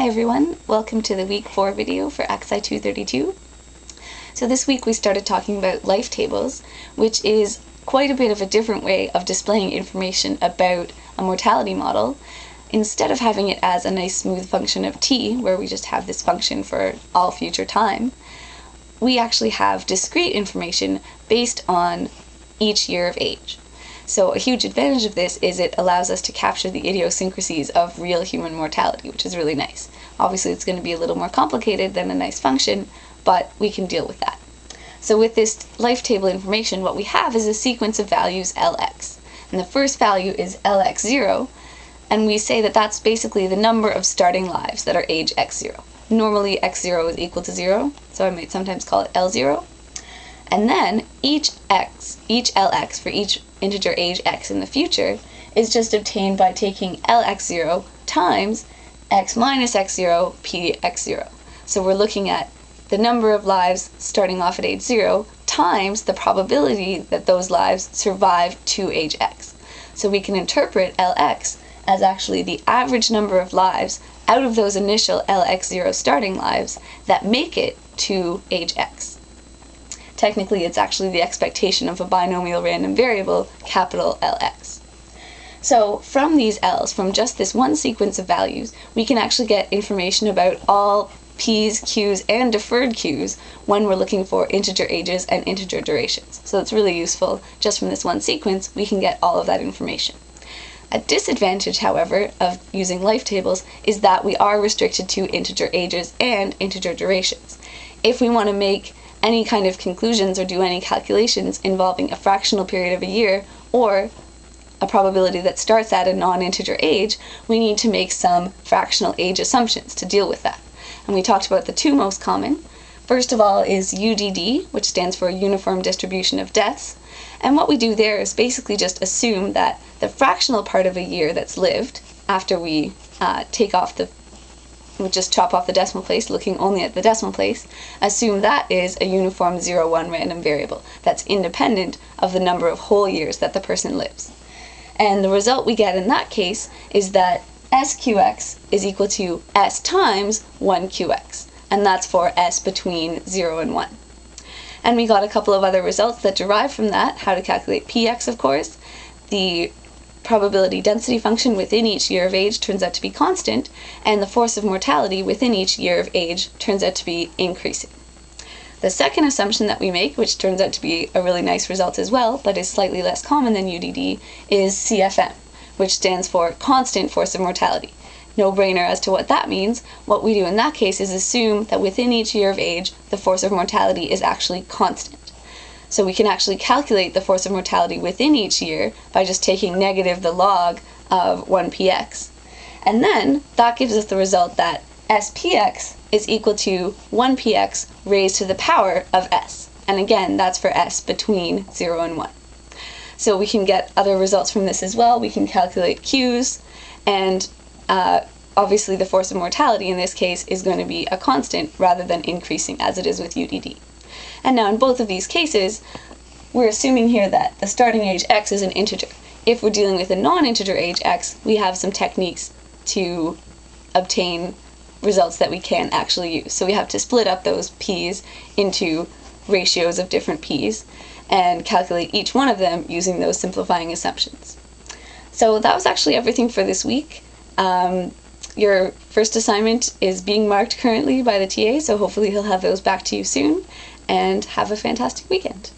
Hi everyone, welcome to the week 4 video for ACTSC 232. So this week we started talking about life tables, which is quite a bit of a different way of displaying information about a mortality model. Instead of having it as a nice smooth function of t, where we just have this function for all future time, we actually have discrete information based on each year of age. So a huge advantage of this is it allows us to capture the idiosyncrasies of real human mortality, which is really nice. Obviously it's going to be a little more complicated than a nice function, but we can deal with that. So with this life table information, what we have is a sequence of values Lx. And the first value is Lx0, and we say that that's basically the number of starting lives that are age x0. Normally x0 is equal to 0, so I might sometimes call it L0. And then each x, each Lx for each integer age x in the future is just obtained by taking Lx0 times x minus x0 p x0. So we're looking at the number of lives starting off at age 0 times the probability that those lives survive to age x. So we can interpret Lx as actually the average number of lives out of those initial Lx0 starting lives that make it to age x. Technically, it's actually the expectation of a binomial random variable, capital Lx. So from these L's, from just this one sequence of values, we can actually get information about all P's, Q's, and deferred Q's when we're looking for integer ages and integer durations. So it's really useful. Just from this one sequence, we can get all of that information. A disadvantage, however, of using life tables is that we are restricted to integer ages and integer durations. If we want to make any kind of conclusions or do any calculations involving a fractional period of a year or a probability that starts at a non-integer age, we need to make some fractional age assumptions to deal with that. And we talked about the two most common. First of all is UDD, which stands for Uniform Distribution of Deaths. And what we do there is basically just assume that the fractional part of a year that's lived after we uh, take off the we just chop off the decimal place, looking only at the decimal place, assume that is a uniform 0, 1 random variable that's independent of the number of whole years that the person lives. And the result we get in that case is that SQX is equal to S times 1QX, and that's for S between 0 and 1. And we got a couple of other results that derive from that, how to calculate PX, of course, the probability density function within each year of age turns out to be constant, and the force of mortality within each year of age turns out to be increasing. The second assumption that we make, which turns out to be a really nice result as well, but is slightly less common than UDD, is CFM, which stands for constant force of mortality. No brainer as to what that means. What we do in that case is assume that within each year of age, the force of mortality is actually constant. So we can actually calculate the force of mortality within each year by just taking negative the log of 1px. And then that gives us the result that spx is equal to 1px raised to the power of s. And again, that's for s between 0 and 1. So we can get other results from this as well. We can calculate q's, and uh, obviously the force of mortality in this case is going to be a constant rather than increasing as it is with UDD. And now in both of these cases, we're assuming here that the starting age x is an integer. If we're dealing with a non-integer age x, we have some techniques to obtain results that we can actually use. So we have to split up those p's into ratios of different p's and calculate each one of them using those simplifying assumptions. So that was actually everything for this week. Um, your first assignment is being marked currently by the TA, so hopefully he'll have those back to you soon and have a fantastic weekend.